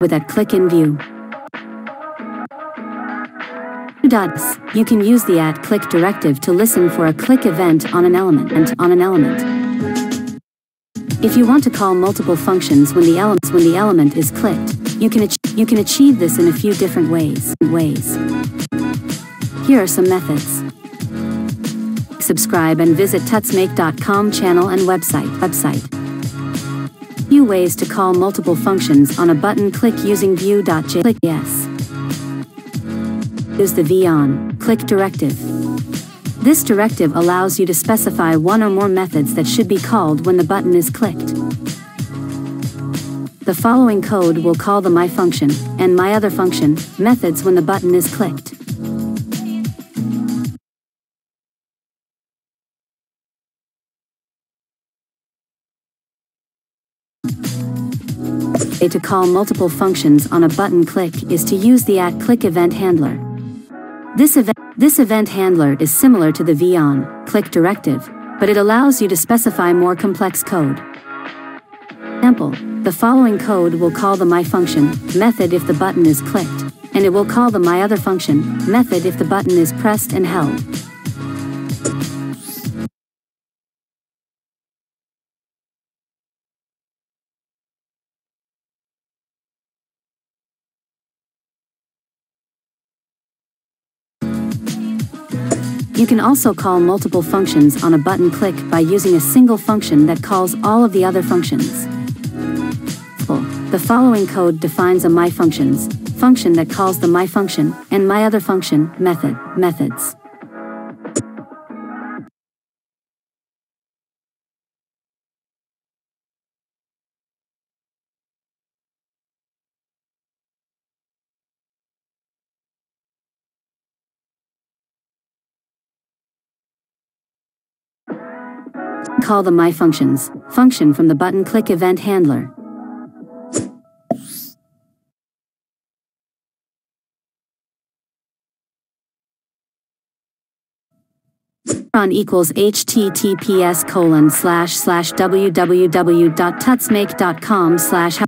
with a click in Vue. Dots. You can use the at click directive to listen for a click event on an element and on an element. If you want to call multiple functions when the element when the element is clicked, you can you can achieve this in a few different ways. Ways. Here are some methods. Subscribe and visit tutsmake.com channel and website. Website. Few ways to call multiple functions on a button click using Vue.j. Click yes. Use the v on click directive. This directive allows you to specify one or more methods that should be called when the button is clicked. The following code will call the my function and my other function methods when the button is clicked. To call multiple functions on a button click is to use the at click event handler. This event, this event handler is similar to the v-on click directive, but it allows you to specify more complex code. Example, the following code will call the my function method if the button is clicked, and it will call the my other function method if the button is pressed and held. You can also call multiple functions on a button click by using a single function that calls all of the other functions. The following code defines a my functions function that calls the my function and my other function method methods. Call the my functions function from the button click event handler. on equals https colon slash slash www.tutsmake.com slash